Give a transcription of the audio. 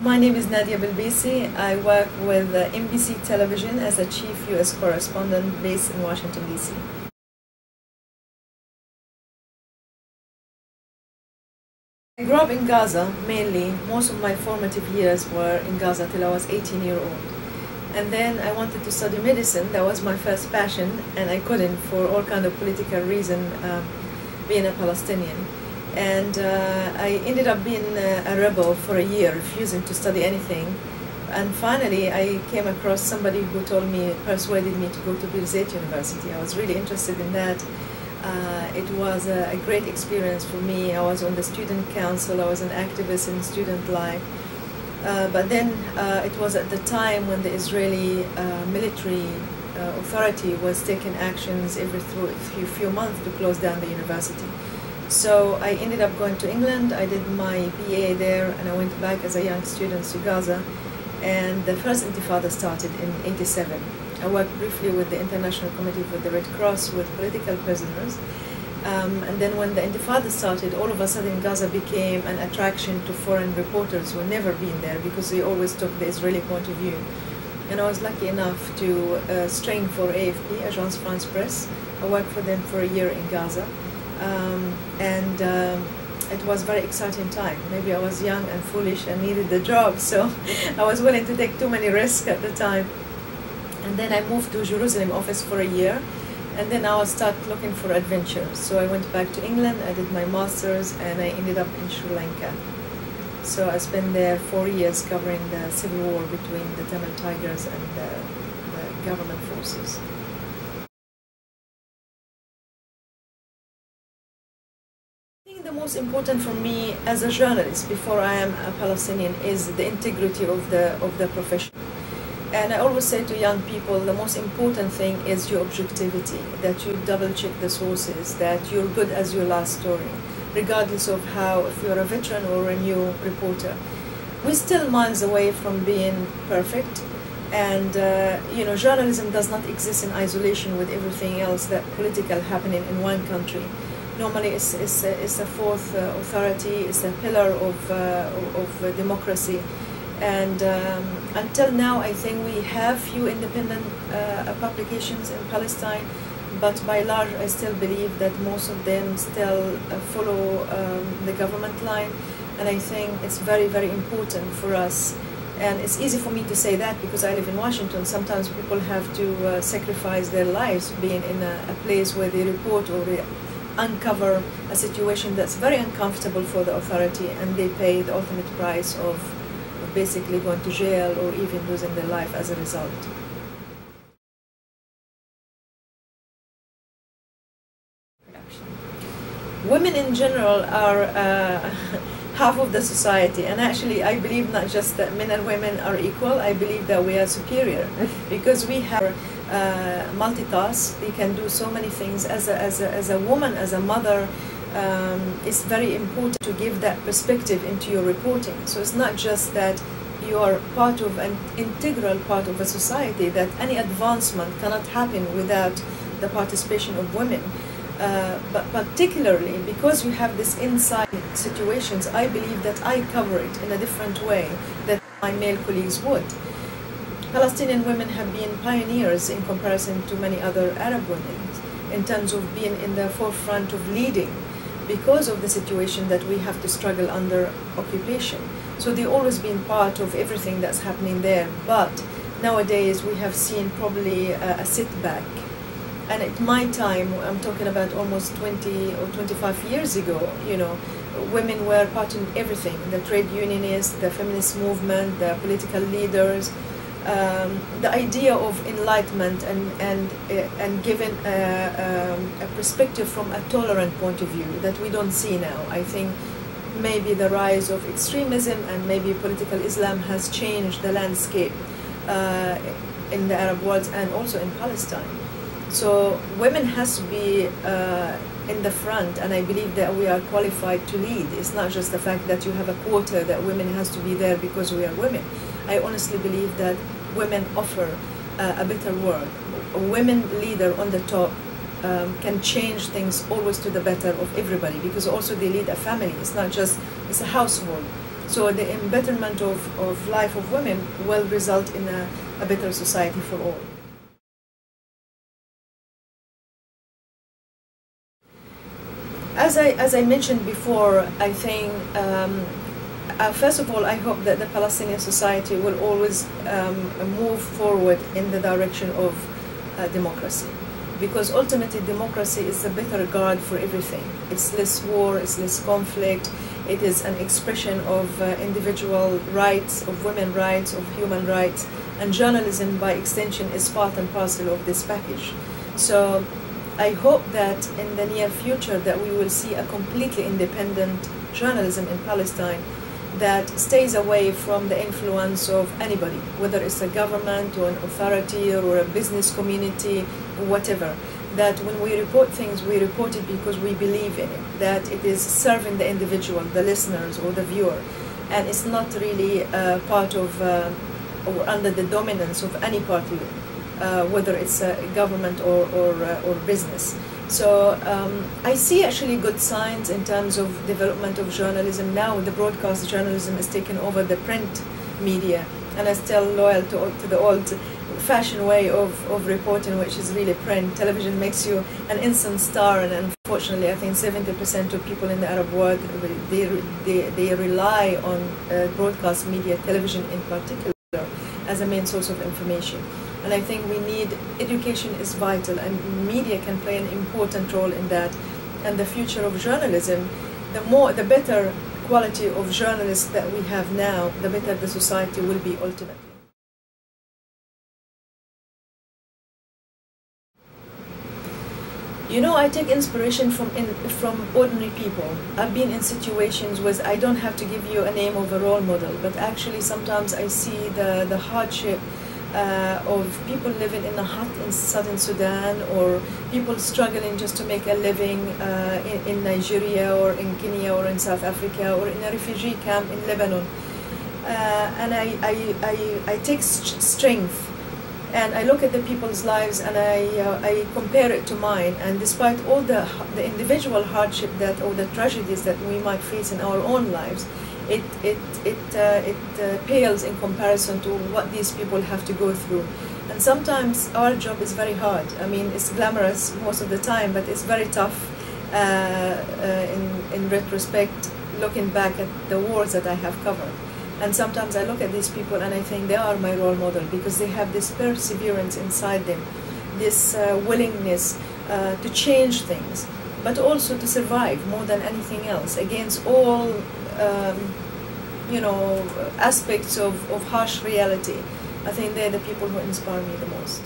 My name is Nadia Bilbassy. I work with uh, MBC Television as a chief U.S. correspondent based in Washington, D.C. I grew up in Gaza mainly. Most of my formative years were in Gaza till I was 18 year old. And then I wanted to study medicine. That was my first passion, and I couldn't for all kind of political reason, um, being a Palestinian and uh, I ended up being a rebel for a year, refusing to study anything. And finally, I came across somebody who told me, persuaded me to go to Birzeit University. I was really interested in that. Uh, it was a, a, great experience for me. I was on the student council, I was an activist in student life. Uh, but then uh, it was at the time when the Israeli uh, military uh, authority was taking actions every few months to close down the university. So I ended up going to England. I did my BA there, and I went back as a young student to Gaza. And the first Intifada started in '87. I worked briefly with the International Committee for the Red Cross with political prisoners. Um, and then when the Intifada started, all of a sudden Gaza became an attraction to foreign reporters who had never been there because they always took the Israeli point of view. And I was lucky enough to uh, strain for AFP, Agence France Presse. I worked for them for a year in Gaza um, and um, it was very exciting time. Maybe I was young and foolish and needed the job, so I was willing to take too many risks at the time. And then I moved to Jerusalem office for a year, and then I was start looking for adventures. So I went back to England, I did my master's, and I ended up in Sri Lanka. So I spent there four years covering the civil war between the Tamil Tigers and the, the government forces. Most important for me as a journalist before I am a Palestinian is the integrity of the of the profession. And I always say to young people, the most important thing is your objectivity, that you double check the sources, that you're good as your last story, regardless of how, if you're a veteran or a new reporter. We're still miles away from being perfect, and uh, you know, journalism does not exist in isolation with everything else that political happening in one country normally is, is, is a fourth uh, authority, is a pillar of, uh, of uh, democracy. And um, until now, I think we have few independent publications in Palestine, but by large, I still believe that most of them still follow um, the government line. And I think it's very, very important for us and it's easy for me to say that because I live in Washington. Sometimes people have to uh, sacrifice their lives being in a, a, place where they report or they uncover a situation that's very uncomfortable for the authority and they pay the ultimate price of basically going to jail or even losing their life as a result. Women in general are uh, half of the society and actually I believe not just that men and women are equal, I believe that we are superior because we have uh, multitask. we can do so many things. As a, as a, as a woman, as a mother, um, it's very important to give that perspective into your reporting. So it's not just that you are part of an integral part of a society, that any advancement cannot happen without the participation of women. Uh, but particularly because you have this inside situations, I believe that I cover it in a different way that my male colleagues would. Palestinian women have been pioneers in comparison to many other Arab women in terms of being in the forefront of leading because of the situation that we have to struggle under occupation. So they've always been part of everything that's happening there. But nowadays we have seen probably a, a setback. And at my time, I'm talking about almost 20 or 25 years ago, you know, women were part in everything, the trade unionists, the feminist movement, the political leaders, um, the idea of enlightenment and and uh, and given a, um, a, perspective from a tolerant point of view that we don't see now. I think maybe the rise of extremism and maybe political Islam has changed the landscape uh, in the Arab world and also in Palestine. So women has to be uh, in the front, and I believe that we are qualified to lead. It's not just the fact that you have a quota that women has to be there because we are women. I honestly believe that women offer uh, a better world. A women leader on the top um, can change things always to the better of everybody because also they lead a family. It's not just, it's a household. So the betterment of, of life of women will result in a, a better society for all. As I, as I mentioned before, I think, um, uh, first of all, I hope that the Palestinian society will always um, move forward in the direction of uh, democracy. Because ultimately, democracy is a better guard for everything. It's less war, it's less conflict, it is an expression of uh, individual rights, of women rights, of human rights, and journalism, by extension, is part and parcel of this package. So I hope that in the near future that we will see a completely independent journalism in Palestine that stays away from the influence of anybody, whether it's a government or an authority or a business community whatever. That when we report things, we report it because we believe in it, that it is serving the individual, the listeners or the viewer, and it's not really uh, part of uh, or under the dominance of any party whether it's a government or, or, uh, or business. So um, I see actually good signs in terms of development of journalism. Now the broadcast journalism has taken over the print media and is still loyal to, to the old fashioned way of, of reporting, which is really print. Television makes you an instant star, and unfortunately, I think 70% of people in the Arab world they, they, they rely on uh, broadcast media, television in particular, as a main source of information. And I think we need education is vital, and media can play an important role in that. And the future of journalism, the more, the better quality of journalists that we have now, the better the society will be ultimately. You know, I take inspiration from in, from ordinary people. I've been in situations where I don't have to give you a name of a role model, but actually sometimes I see the, the hardship uh, of people living in a hut in southern Sudan or people struggling just to make a living uh, in, in, Nigeria or in Kenya or in South Africa or in a refugee camp in Lebanon. Uh, and I, I, I, I take strength and I look at the people's lives and I, uh, I compare it to mine. And despite all the, the individual hardship that or the tragedies that we might face in our own lives, it it it uh, it uh, pales in comparison to what these people have to go through. And sometimes our job is very hard. I mean, it's glamorous most of the time, but it's very tough uh, uh, in in retrospect, looking back at the wars that I have covered. And sometimes I look at these people and I think they are my role model because they have this perseverance inside them, this uh, willingness uh, to change things, but also to survive more than anything else against all um, you know, aspects of, of harsh reality. I think they're the people who inspire me the most.